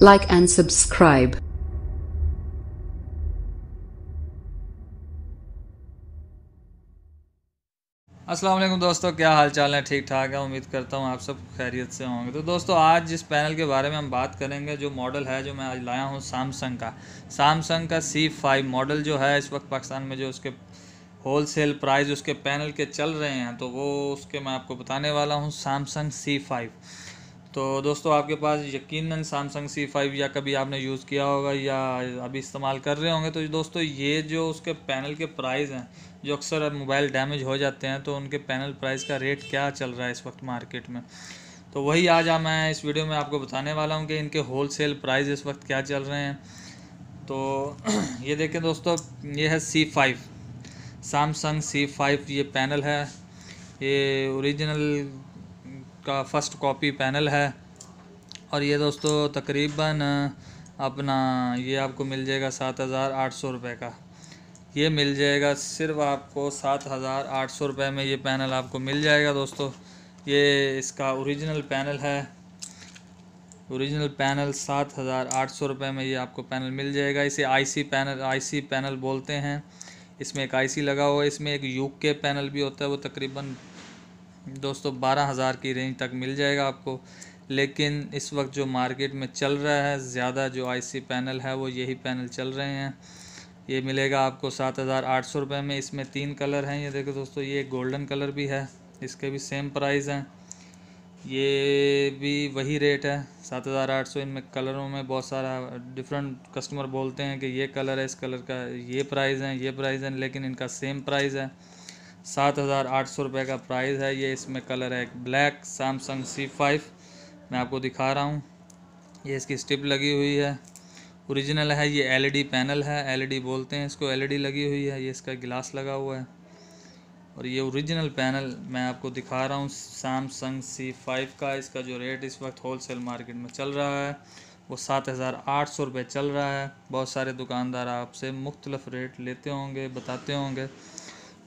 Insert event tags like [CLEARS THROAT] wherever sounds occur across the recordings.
like and subscribe. वालेकुम दोस्तों, क्या हाल चाल है? ठीक ठाक है, उम्मीद करता हूँ आप सब खैरियत से होंगे। तो दोस्तों, आज जिस पैनल के बारे में हम बात करेंगे जो मॉडल है, जो मैं आज लाया हूँ सैमसंग का। सैमसंग का सी फाइव मॉडल जो है, इस वक्त पाकिस्तान में जो उसके होल सेल प्राइस उसके पैनल के चल रहे हैं तो वो उसके मैं आपको बताने वाला हूँ सैमसंग सी फाइव तो दोस्तों, आपके पास यकीनन सैमसंग सी फाइव या कभी आपने यूज़ किया होगा या अभी इस्तेमाल कर रहे होंगे तो दोस्तों, ये जो उसके पैनल के प्राइस हैं, जो अक्सर मोबाइल डैमेज हो जाते हैं तो उनके पैनल प्राइस का रेट क्या चल रहा है इस वक्त मार्केट में? तो वही आज मैं इस वीडियो में आपको बताने वाला हूँ कि इनके होल सेल इस वक्त क्या चल रहे हैं। तो [CLEARS THROAT] ये देखें दोस्तों, ये है C five Samsung C five ये पैनल है। ये ओरिजिनल का फ़र्स्ट कॉपी पैनल है। और ये दोस्तों तकरीबन अपना ये आपको मिल जाएगा सात हज़ार आठ सौ रुपये का। ये मिल जाएगा सिर्फ़ आपको सात हज़ार आठ सौ रुपये में ये पैनल आपको मिल जाएगा दोस्तों। ये इसका ओरिजिनल पैनल है। ओरिजिनल पैनल सात हज़ार आठ सौ रुपये में ये आपको पैनल मिल जाएगा। इसे आईसी पैनल आईसी पैनल बोलते हैं। इसमें एक आईसी लगा हुआ है। इसमें एक यूक पैनल भी होता है। वो तकरीबन दोस्तों, बारह हज़ार की रेंज तक मिल जाएगा आपको। लेकिन इस वक्त जो मार्केट में चल रहा है, ज़्यादा जो आईसी पैनल है, वो यही पैनल चल रहे हैं। ये मिलेगा आपको सात हज़ार आठ सौ रुपये में। इसमें तीन कलर हैं। ये देखो दोस्तों, ये गोल्डन कलर भी है। इसके भी सेम प्राइस हैं। ये भी वही रेट है। सात हज़ार आठ सौ इनमें कलरों में बहुत सारा डिफरेंट कस्टमर बोलते हैं कि ये कलर है, इस कलर का ये प्राइस हैं, ये प्राइस हैं, लेकिन इनका सेम प्राइस है। सात हज़ार आठ सौ रुपये का प्राइस है। ये इसमें कलर है ब्लैक सैमसंग सी फाइव। मैं आपको दिखा रहा हूँ। ये इसकी स्टिप लगी हुई है। ओरिजिनल है, ये एलईडी पैनल है। एलईडी बोलते हैं इसको, एलईडी लगी हुई है। ये इसका गिलास लगा हुआ है। और ये ओरिजिनल पैनल मैं आपको दिखा रहा हूँ, सैमसंग सी फाइव का। इसका जो रेट इस वक्त होल सेल मार्केट में चल रहा है, वो सात हज़ार आठ सौ रुपये चल रहा है। बहुत सारे दुकानदार आपसे मुख्तलफ रेट लेते होंगे, बताते होंगे।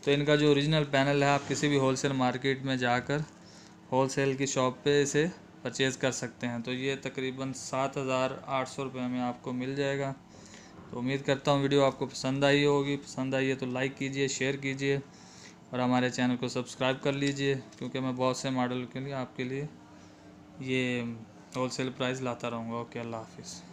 तो इनका जो ओरिजिनल पैनल है, आप किसी भी होल सेल मार्केट में जाकर होल सेल की शॉप पे इसे परचेज़ कर सकते हैं। तो ये तकरीबन सात हज़ार आठ सौ रुपये में आपको मिल जाएगा। तो उम्मीद करता हूँ वीडियो आपको पसंद आई होगी। पसंद आई है तो लाइक कीजिए शेयर कीजिए और हमारे चैनल को सब्सक्राइब कर लीजिए, क्योंकि मैं बहुत से मॉडल के लिए, आपके लिए ये होल सेल प्राइस लाता रहूँगा। ओके, अल्लाह हाफिज़।